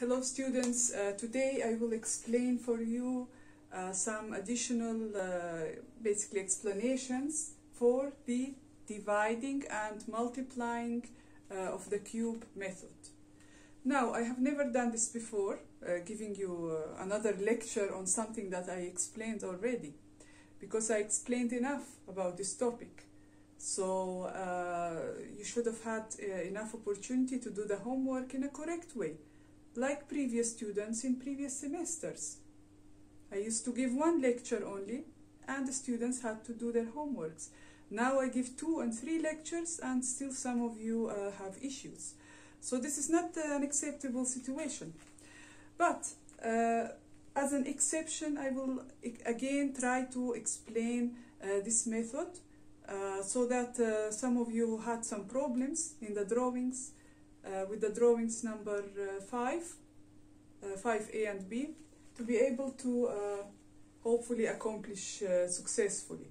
Hello students, uh, today I will explain for you uh, some additional uh, basically explanations for the dividing and multiplying uh, of the cube method. Now I have never done this before, uh, giving you uh, another lecture on something that I explained already because I explained enough about this topic. So you should have had enough opportunity to do the homework in a correct way, like previous students in previous semesters. I used to give one lecture only, and the students had to do their homeworks. Now I give two and three lectures, and still some of you uh, have issues. So this is not an acceptable situation. But uh, as an exception, I will again try to explain uh, this method uh, so that uh, some of you who had some problems in the drawings with the drawings number uh, 5, uh, 5A and B, to be able to uh, hopefully accomplish uh, successfully.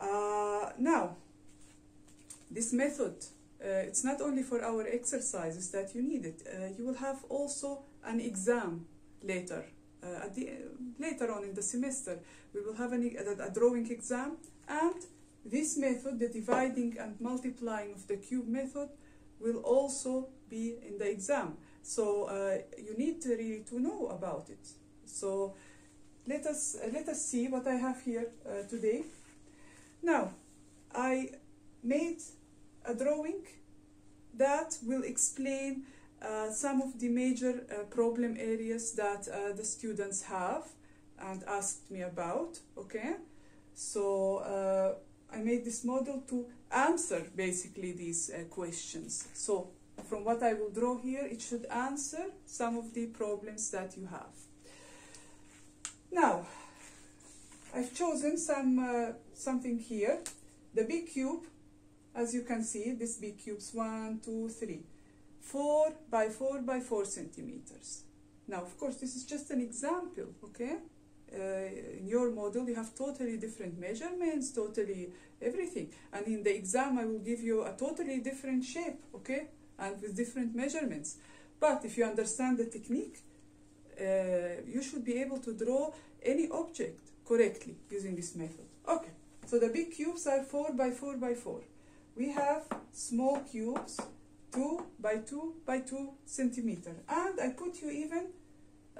Uh, now, this method, uh, it's not only for our exercises that you need it, uh, you will have also an exam later. Uh, at the, later on in the semester, we will have an, a, a drawing exam and this method, the dividing and multiplying of the cube method, will also be in the exam. So uh, you need to really to know about it. So let us uh, let us see what I have here uh, today. Now, I made a drawing that will explain uh, some of the major uh, problem areas that uh, the students have and asked me about. Okay, so I made this model to answer basically these uh, questions. So from what I will draw here, it should answer some of the problems that you have. Now, I've chosen some uh, something here. The big cube, as you can see, this big cube's one, two, three, four by four by four centimeters. Now, of course, this is just an example, okay? Uh, in your model, you have totally different measurements, totally everything. And in the exam, I will give you a totally different shape, okay? And with different measurements. But if you understand the technique, uh, you should be able to draw any object correctly using this method. Okay, so the big cubes are 4 by 4 by 4. We have small cubes, 2 by 2 by 2 centimeter. And I put you even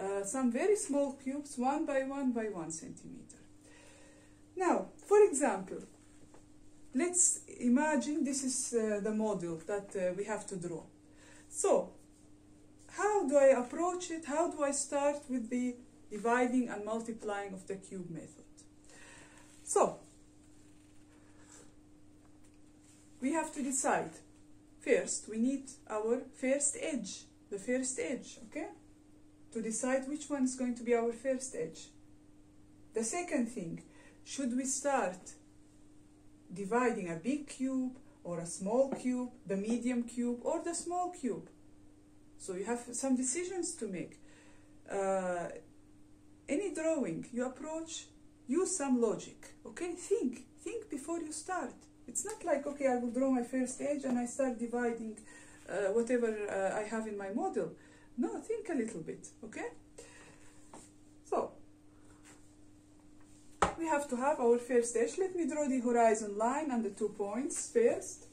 uh, some very small cubes, 1 by 1 by 1 centimeter. Now, for example, let's imagine this is uh, the model that uh, we have to draw. So, how do I approach it? How do I start with the dividing and multiplying of the cube method? So, we have to decide. First, we need our first edge, the first edge, okay? To decide which one is going to be our first edge. The second thing, should we start dividing a big cube or a small cube, the medium cube or the small cube? So you have some decisions to make. Uh, any drawing you approach, use some logic. Okay, think, think before you start. It's not like okay, I will draw my first edge and I start dividing uh, whatever uh, I have in my model. No, think a little bit. Okay. So we have to have our first edge. Let me draw the horizon line and the two points first.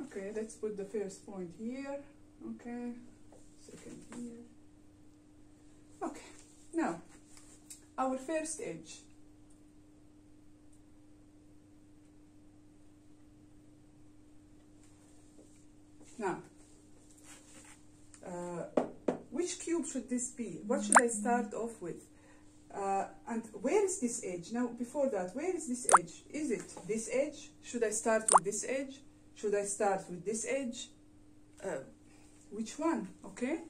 Okay, let's put the first point here. Okay, second here. Okay, now our first edge. Now, uh, which cube should this be? What should I start off with? Uh, and where is this edge? Now, before that, where is this edge? Is it this edge? Should I start with this edge? Should I start with this edge? Uh, which one? Okay?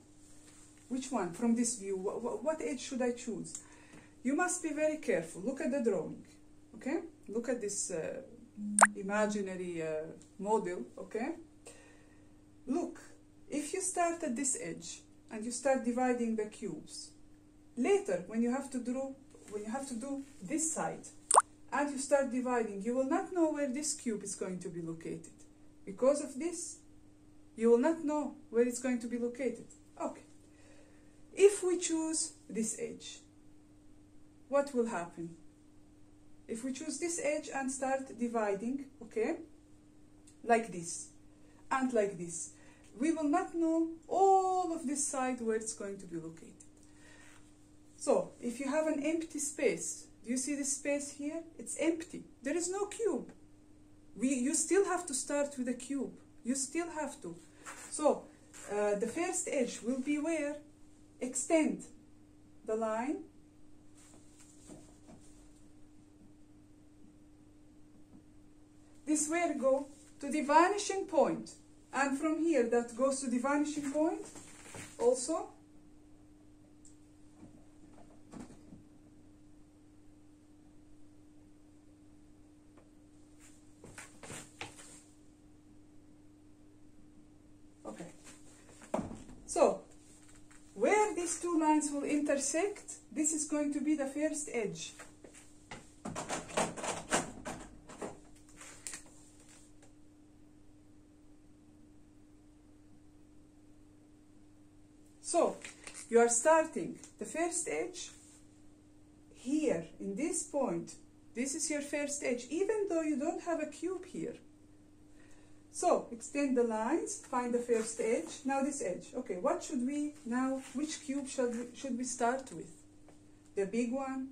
Which one from this view? What, what edge should I choose? You must be very careful. Look at the drawing. Okay? Look at this uh, imaginary uh, model. Okay? Look, if you start at this edge and you start dividing the cubes, later when you have to draw when you have to do this side and you start dividing, you will not know where this cube is going to be located. Because of this, you will not know where it's going to be located. Okay. If we choose this edge, what will happen? If we choose this edge and start dividing, okay, like this and like this, we will not know all of this side where it's going to be located. So, if you have an empty space, do you see this space here? It's empty. There is no cube. We, you still have to start with a cube. You still have to. So, uh, the first edge will be where? Extend the line. This where go to the vanishing point. And from here that goes to the vanishing point also. Okay. So, where these two lines will intersect, this is going to be the first edge. So, you are starting the first edge here in this point. This is your first edge, even though you don't have a cube here. So, extend the lines, find the first edge. Now this edge. Okay, what should we now, which cube should we, should we start with? The big one,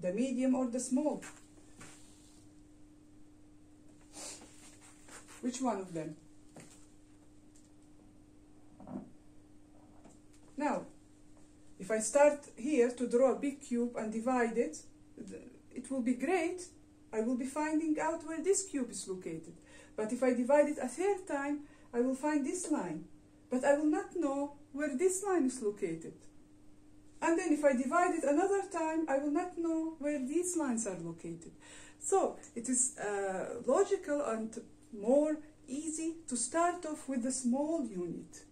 the medium, or the small? Which one of them? Now, if I start here to draw a big cube and divide it, it will be great. I will be finding out where this cube is located. But if I divide it a third time, I will find this line. But I will not know where this line is located. And then if I divide it another time, I will not know where these lines are located. So it is uh, logical and more easy to start off with the small unit.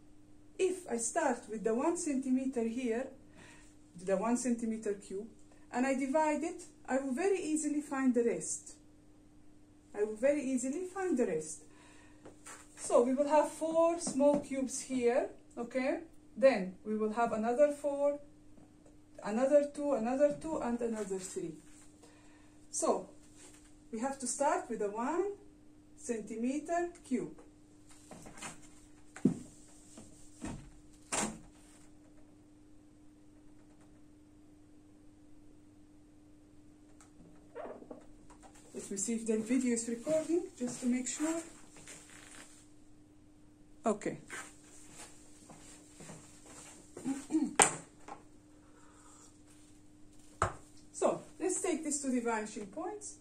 If I start with the one centimeter here, the one centimeter cube, and I divide it, I will very easily find the rest. I will very easily find the rest. So we will have four small cubes here, okay? Then we will have another four, another two, another two, and another three. So we have to start with a one centimeter cube. Me see if the video is recording, just to make sure. Okay. so, let's take this to the vanishing points.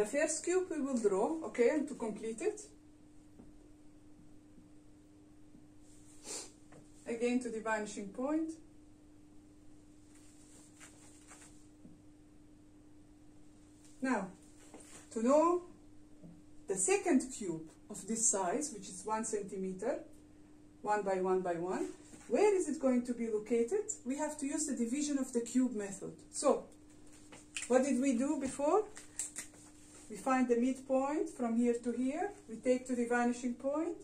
The first cube we will draw, okay, and to complete it. Again to the vanishing point. Now, to know the second cube of this size, which is one centimeter, one by one by one, where is it going to be located? We have to use the division of the cube method. So, what did we do before? We find the midpoint from here to here. We take to the vanishing point.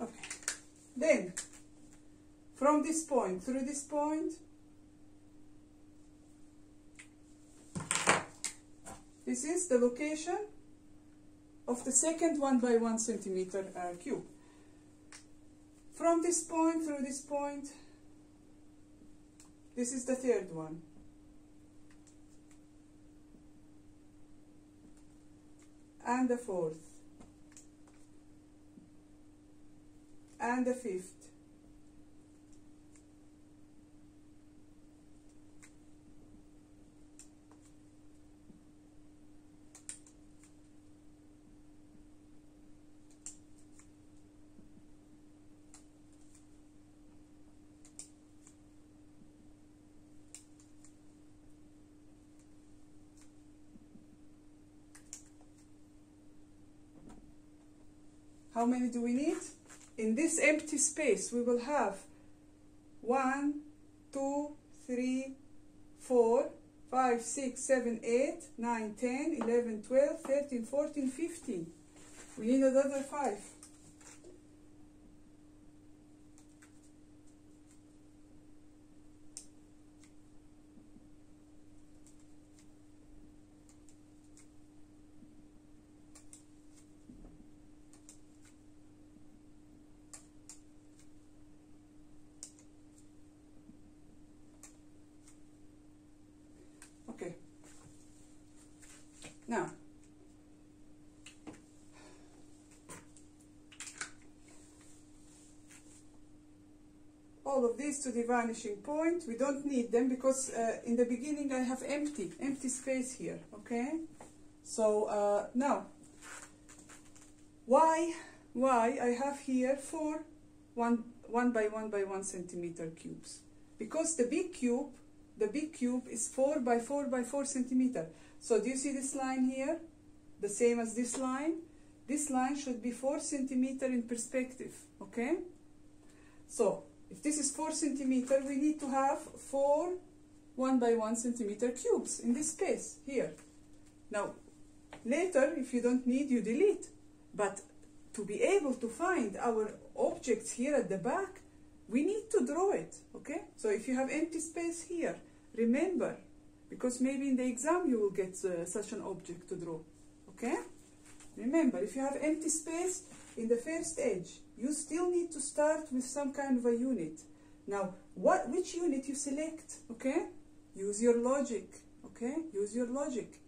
Okay. Then, from this point through this point, this is the location of the second one by one centimeter uh, cube. From this point through this point, this is the third one. and the fourth and the fifth How many do we need? In this empty space, we will have 1, 2, 3, 4, 5, 6, 7, 8, 9, 10, 11, 12, 13, 14, 15. We need another 5. Okay. Now, all of these to the vanishing point, we don't need them because uh, in the beginning I have empty, empty space here, okay? So uh, now, why, why I have here four one, one by one by one centimeter cubes? Because the big cube the big cube is 4 by 4 by 4 centimeter. So do you see this line here? The same as this line? This line should be 4 centimeter in perspective, okay? So if this is 4 centimeter, we need to have 4 1 by 1 centimeter cubes in this space here. Now, later, if you don't need, you delete. But to be able to find our objects here at the back, we need to draw it, okay? So if you have empty space here, remember, because maybe in the exam you will get uh, such an object to draw, okay? Remember, if you have empty space in the first edge, you still need to start with some kind of a unit. Now, what, which unit you select, okay? Use your logic, okay? Use your logic.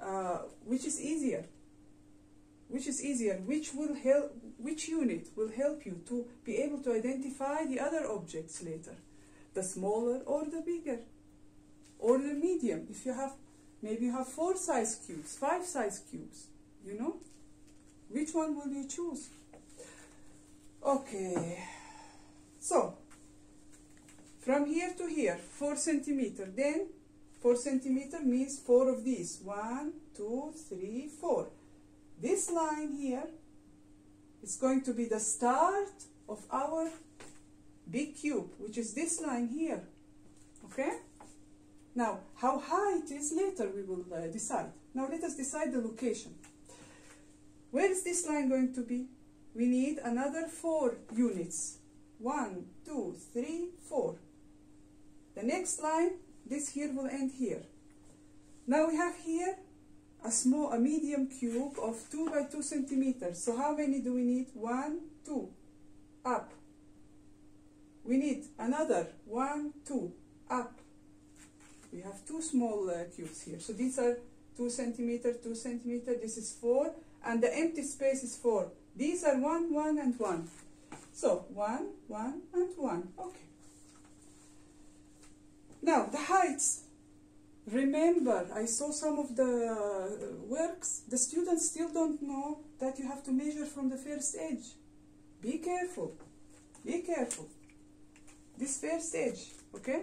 Uh, which is easier? Which is easier? Which will help? Which unit will help you to be able to identify the other objects later? The smaller or the bigger? Or the medium? If you have, maybe you have four size cubes, five size cubes, you know? Which one will you choose? Okay. So, from here to here, four centimeter. Then, four centimeter means four of these. One, two, three, four. This line here is going to be the start of our big cube, which is this line here. Okay? Now, how high it is later we will uh, decide. Now let us decide the location. Where is this line going to be? We need another four units. One, two, three, four. The next line, this here will end here. Now we have here a small, a medium cube of 2 by 2 centimeters. So how many do we need? 1, 2, up. We need another 1, 2, up. We have two small uh, cubes here. So these are 2 centimeter, 2 centimeter, this is 4, and the empty space is 4. These are 1, 1, and 1. So 1, 1, and 1. Okay. Now the heights Remember, I saw some of the uh, works, the students still don't know that you have to measure from the first edge. Be careful, be careful. This first edge okay?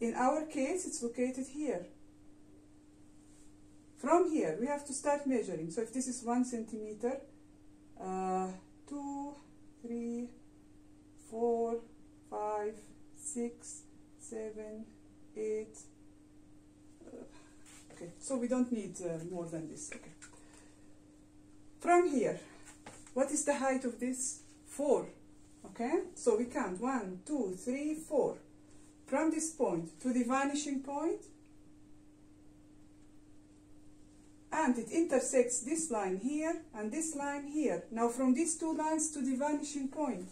In our case, it's located here. From here, we have to start measuring. So if this is one centimeter, uh, two, three, four, five, six, seven, eight, Okay, so we don't need uh, more than this. Okay. From here, what is the height of this? 4. Okay, so we count one, two, three, four. From this point to the vanishing point, and it intersects this line here and this line here. Now from these two lines to the vanishing point,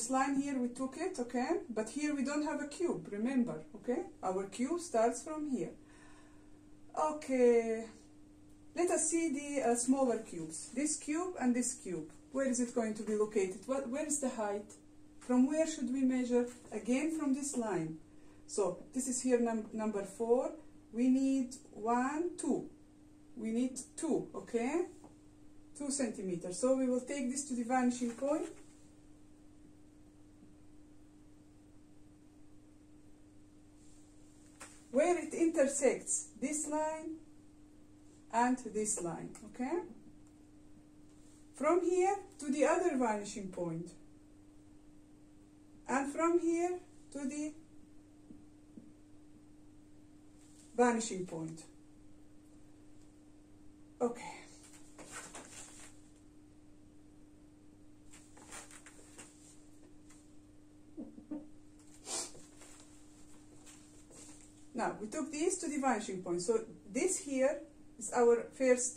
this line here we took it, okay? But here we don't have a cube, remember, okay? Our cube starts from here. Okay, let us see the uh, smaller cubes. This cube and this cube. Where is it going to be located? What, where is the height? From where should we measure? Again from this line. So this is here num number 4. We need 1, 2. We need 2, okay? 2 centimeters. So we will take this to the vanishing point. Where it intersects this line and this line, okay? From here to the other vanishing point. And from here to the vanishing point. Okay. Now, we took these to the vanishing point. So this here is our first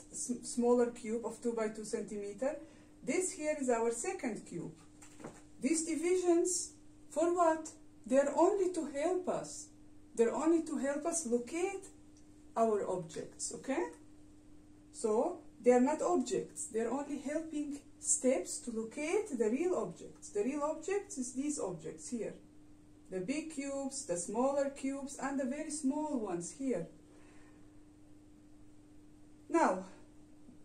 smaller cube of 2 by 2 centimeter. This here is our second cube. These divisions, for what? They're only to help us. They're only to help us locate our objects, okay? So, they are not objects. They're only helping steps to locate the real objects. The real objects is these objects here the big cubes, the smaller cubes, and the very small ones here. Now,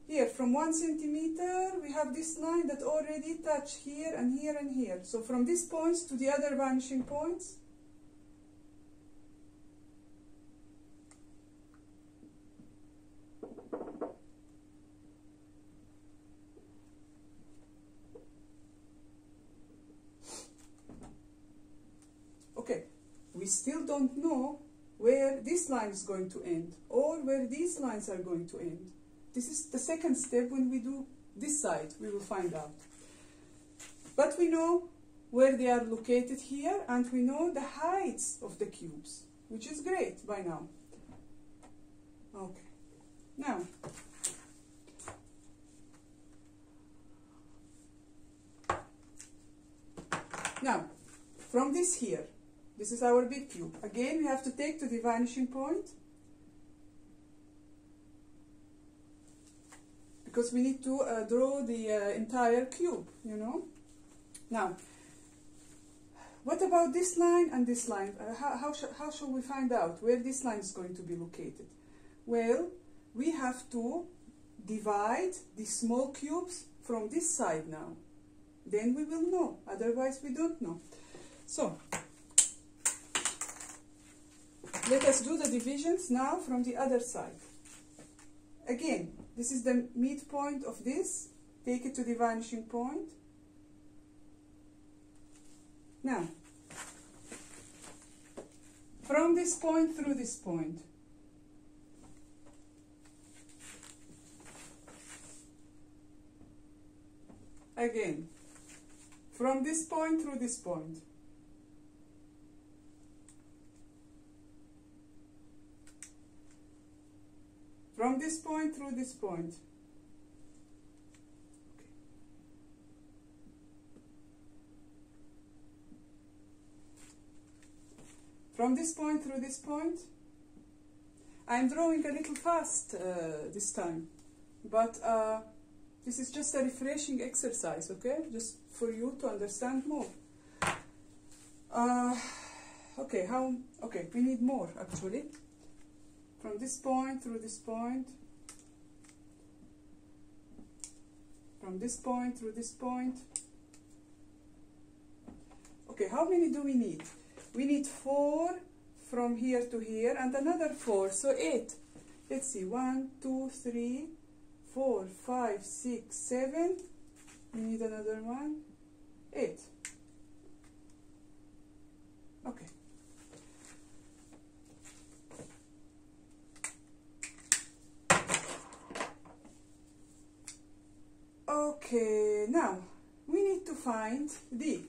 here from one centimeter, we have this line that already touch here and here and here. So from these points to the other vanishing points, still don't know where this line is going to end or where these lines are going to end. This is the second step when we do this side, we will find out. But we know where they are located here and we know the heights of the cubes, which is great by now. Okay, now Now, from this here, this is our big cube. Again, we have to take to the vanishing point because we need to uh, draw the uh, entire cube, you know. Now, what about this line and this line? Uh, how, how, sh how shall we find out where this line is going to be located? Well, we have to divide the small cubes from this side now. Then we will know, otherwise we don't know. So, let us do the divisions now from the other side. Again, this is the midpoint of this. Take it to the vanishing point. Now, from this point through this point. Again, from this point through this point. from this point through this point. From this point through this point, I'm drawing a little fast uh, this time, but uh, this is just a refreshing exercise, okay? Just for you to understand more. Uh, okay, how, okay, we need more actually from this point through this point, from this point through this point. Okay, how many do we need? We need four from here to here and another four, so eight. Let's see, one, two, three, four, five, six, seven. We need another one, eight. Okay. Okay, now we need to find the,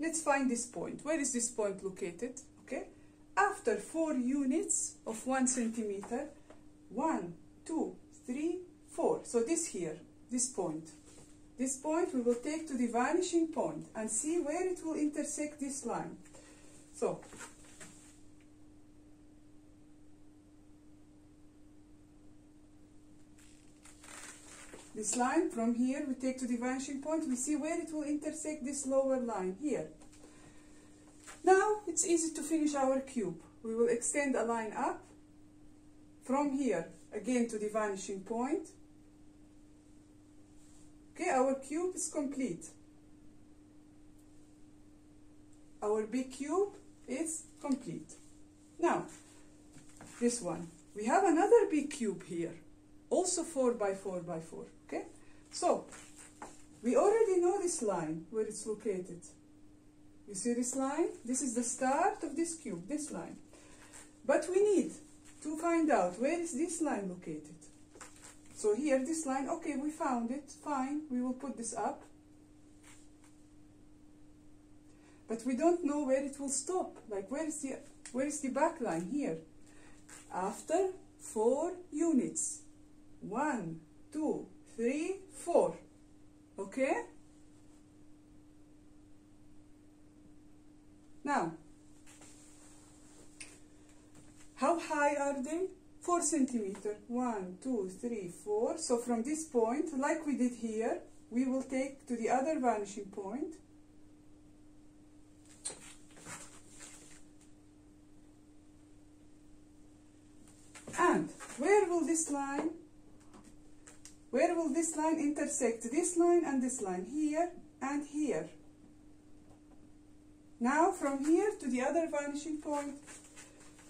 let's find this point. Where is this point located? Okay, after four units of one centimeter, one, two, three, four. So this here, this point. This point we will take to the vanishing point and see where it will intersect this line. So, this line from here we take to the vanishing point, we see where it will intersect this lower line here. Now it's easy to finish our cube. We will extend a line up from here again to the vanishing point. Okay, our cube is complete. Our big cube is complete. Now, this one. We have another big cube here, also 4 by 4 by 4. Okay, so we already know this line where it's located. You see this line? This is the start of this cube, this line. But we need to find out where is this line located. So here, this line, okay, we found it, fine, we will put this up. But we don't know where it will stop, like where is the, where is the back line here? After four units. One, two, three, four. Okay? Now, how high are they? 4 centimeter. 1, 2, 3, 4. So from this point, like we did here, we will take to the other vanishing point. And where will this line, where will this line intersect this line and this line? Here and here. Now from here to the other vanishing point,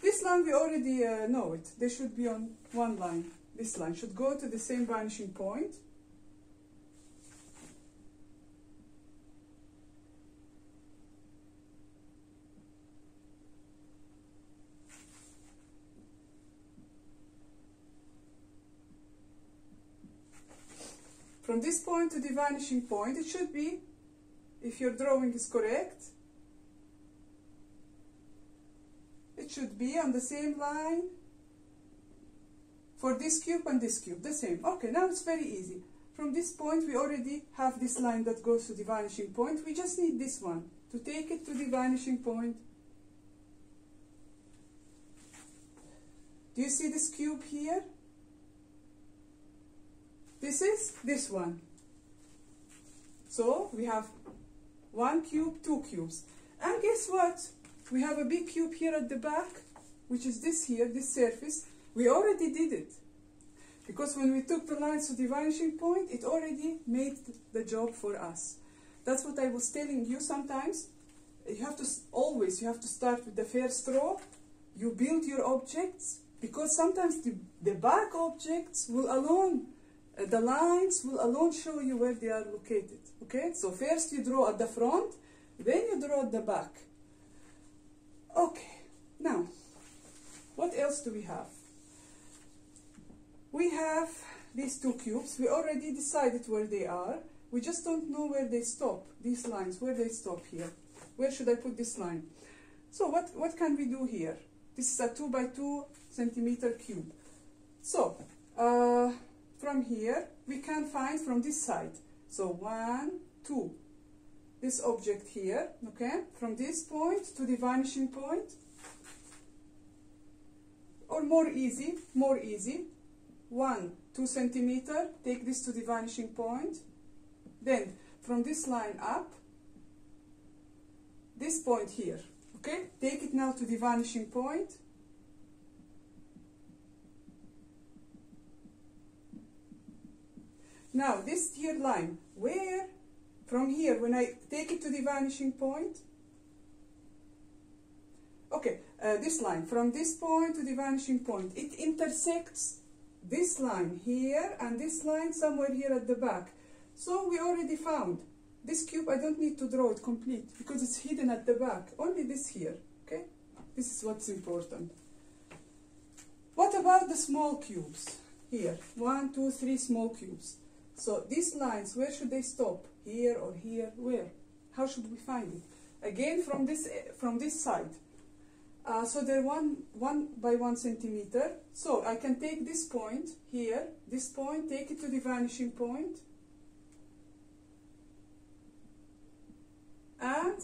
this line we already uh, know it. They should be on one line. This line should go to the same vanishing point. From this point to the vanishing point, it should be, if your drawing is correct, it should be on the same line for this cube and this cube, the same. Okay, now it's very easy. From this point, we already have this line that goes to the vanishing point. We just need this one to take it to the vanishing point. Do you see this cube here? This is this one. So we have one cube, two cubes. And guess what? We have a big cube here at the back, which is this here, this surface. We already did it. Because when we took the lines to the vanishing point, it already made the job for us. That's what I was telling you sometimes. You have to, always, you have to start with the first row. You build your objects, because sometimes the, the back objects will alone, the lines will alone show you where they are located. Okay, so first you draw at the front, then you draw at the back. Okay, now, what else do we have? We have these two cubes. We already decided where they are. We just don't know where they stop, these lines, where they stop here. Where should I put this line? So what, what can we do here? This is a 2 by 2 centimeter cube. So, uh, from here, we can find from this side. So 1, 2, this object here, okay, from this point to the vanishing point, or more easy, more easy, 1, 2 centimeter, take this to the vanishing point, then from this line up, this point here, okay, take it now to the vanishing point, Now, this here line, where from here, when I take it to the vanishing point, okay, uh, this line, from this point to the vanishing point, it intersects this line here and this line somewhere here at the back. So we already found this cube, I don't need to draw it complete because it's hidden at the back, only this here, okay? This is what's important. What about the small cubes? Here, one, two, three small cubes. So these lines, where should they stop? Here or here? Where? How should we find it? Again, from this, from this side. Uh, so they're one, one by one centimeter. So I can take this point here, this point, take it to the vanishing point, and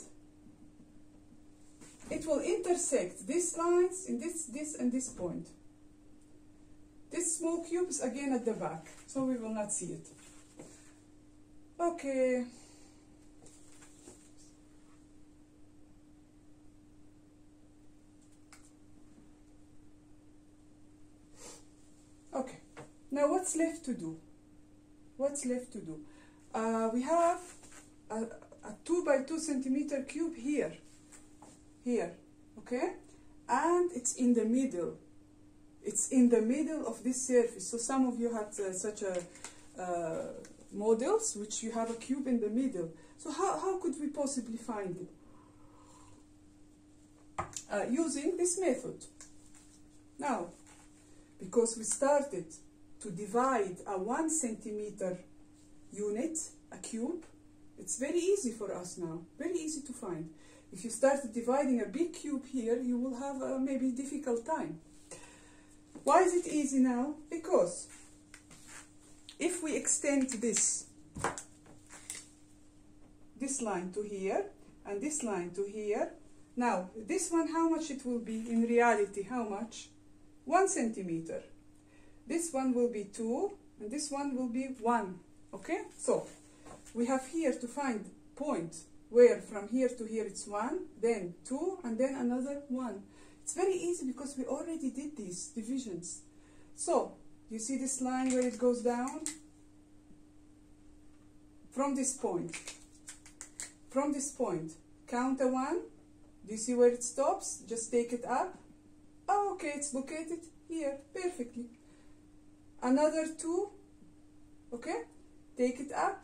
it will intersect these lines in this, this and this point. This small cube is again at the back, so we will not see it. Okay. Okay, now what's left to do? What's left to do? Uh, we have a, a 2 by 2 centimeter cube here, here, okay? And it's in the middle. It's in the middle of this surface. So some of you had uh, such a uh, models which you have a cube in the middle. So how, how could we possibly find it? Uh, using this method. Now, because we started to divide a one centimeter unit, a cube, it's very easy for us now, very easy to find. If you start dividing a big cube here, you will have a maybe difficult time. Why is it easy now? Because if we extend this, this line to here, and this line to here, now this one, how much it will be in reality, how much? One centimeter. This one will be two, and this one will be one, okay? So, we have here to find point where from here to here it's one, then two, and then another one. It's very easy because we already did these divisions. So, you see this line where it goes down? From this point. From this point. Count a one. Do you see where it stops? Just take it up. Oh, okay, it's located here perfectly. Another two. Okay? Take it up.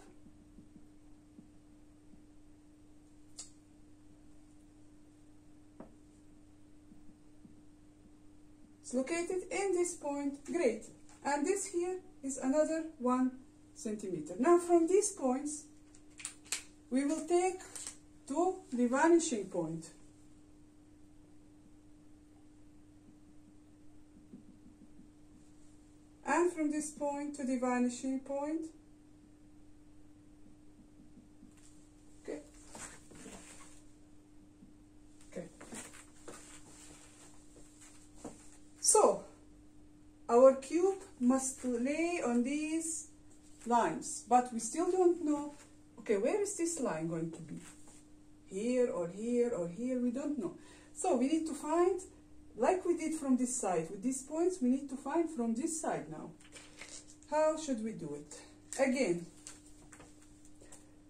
It's located in this point. Great. And this here is another one centimeter. Now from these points, we will take to the vanishing point. And from this point to the vanishing point, okay, okay. So, our cube must lay on these lines, but we still don't know, okay, where is this line going to be? Here or here or here, we don't know. So we need to find, like we did from this side, with these points, we need to find from this side now. How should we do it? Again,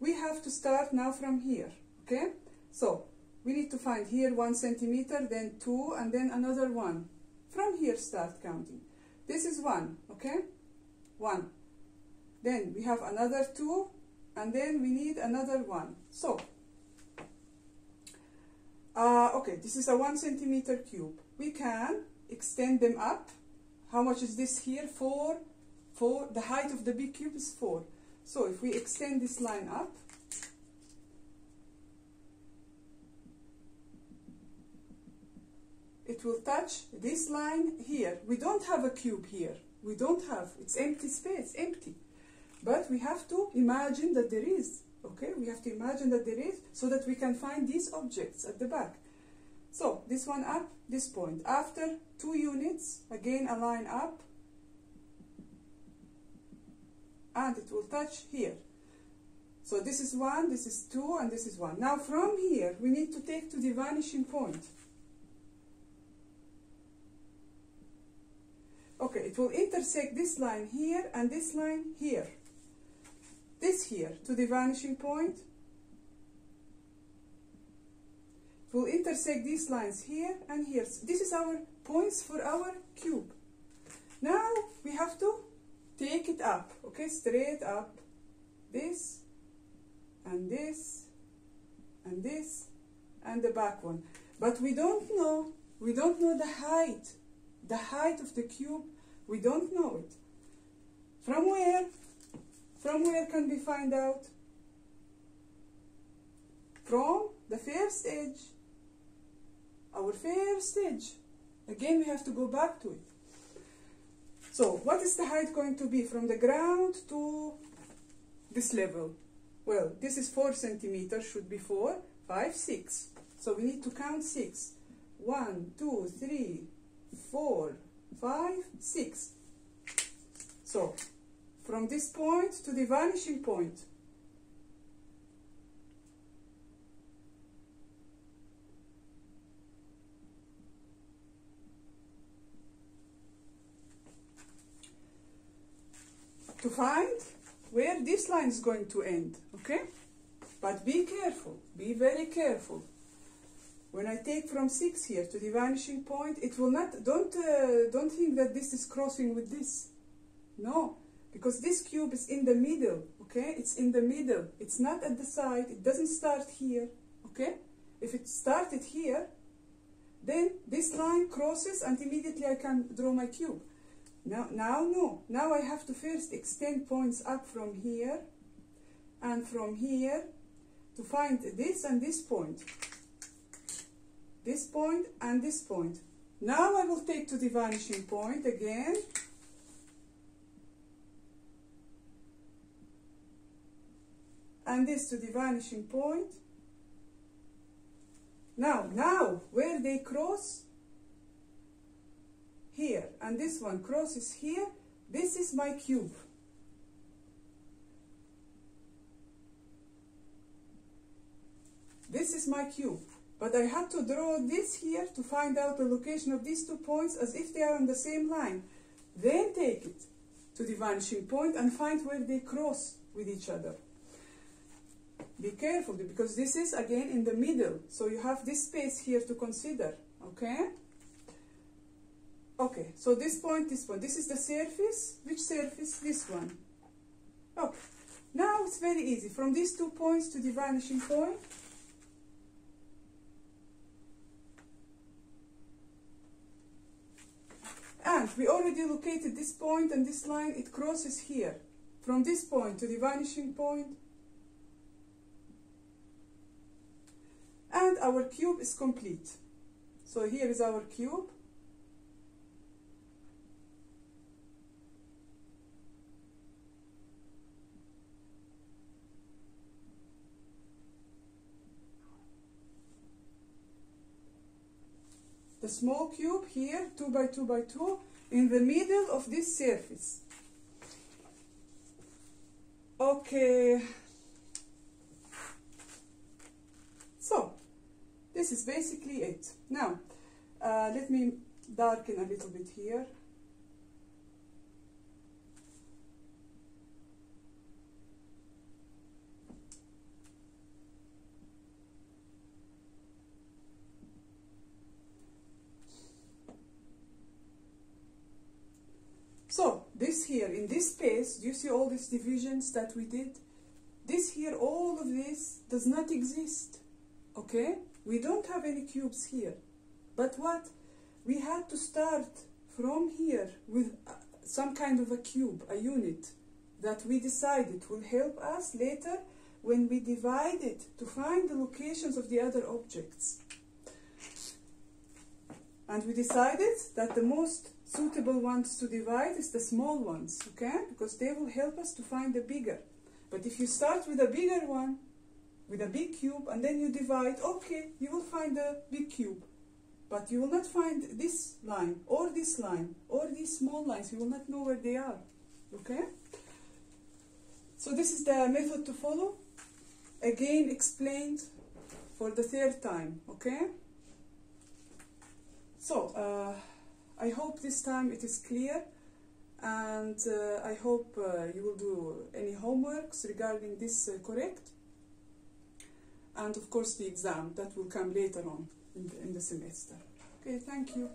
we have to start now from here, okay? So, we need to find here one centimeter, then two, and then another one. From here start counting. This is one, okay? One. Then we have another two, and then we need another one. So, uh, okay, this is a one centimeter cube. We can extend them up. How much is this here? Four. Four. The height of the big cube is four. So if we extend this line up, it will touch this line here. We don't have a cube here. We don't have. It's empty space, empty. But we have to imagine that there is. Okay, we have to imagine that there is so that we can find these objects at the back. So this one up, this point. After two units, again a line up, and it will touch here. So this is one, this is two, and this is one. Now from here, we need to take to the vanishing point. Okay, it will intersect this line here and this line here. This here to the vanishing point. It will intersect these lines here and here. This is our points for our cube. Now we have to take it up, okay, straight up. This and this and this and the back one. But we don't know, we don't know the height, the height of the cube, we don't know it. From where? From where can we find out? From the first edge, our first edge. Again, we have to go back to it. So, what is the height going to be from the ground to this level? Well, this is 4 centimeters, should be 4, 5, 6. So we need to count six. One, two, three, four, five, six. So from this point to the vanishing point. To find where this line is going to end, okay? But be careful, be very careful. When I take from 6 here to the vanishing point, it will not, don't, uh, don't think that this is crossing with this. No, because this cube is in the middle, okay? It's in the middle. It's not at the side. It doesn't start here, okay? If it started here, then this line crosses and immediately I can draw my cube. Now, now no. Now I have to first extend points up from here and from here to find this and this point. This point and this point. Now I will take to the vanishing point again. And this to the vanishing point. Now, now, where they cross, here, and this one crosses here, this is my cube. This is my cube. But I had to draw this here to find out the location of these two points as if they are on the same line. Then take it to the vanishing point and find where they cross with each other. Be careful because this is again in the middle. So you have this space here to consider. Okay? Okay, so this point, this point. This is the surface. Which surface? This one. Okay. Now it's very easy. From these two points to the vanishing point, And we already located this point and this line, it crosses here. From this point to the vanishing point. And our cube is complete. So here is our cube. The small cube here, 2 by 2 by 2, in the middle of this surface. Okay. So, this is basically it. Now, uh, let me darken a little bit here. So, this here, in this space, do you see all these divisions that we did? This here, all of this does not exist, okay? We don't have any cubes here. But what? We had to start from here with uh, some kind of a cube, a unit, that we decided will help us later when we divide it to find the locations of the other objects. And we decided that the most suitable ones to divide is the small ones, okay? Because they will help us to find the bigger. But if you start with a bigger one, with a big cube, and then you divide, okay, you will find a big cube. But you will not find this line, or this line, or these small lines. You will not know where they are, okay? So this is the method to follow. Again explained for the third time, okay? So, uh, I hope this time it is clear and uh, I hope uh, you will do any homeworks regarding this uh, correct and of course the exam that will come later on in the, in the semester. Okay, thank you.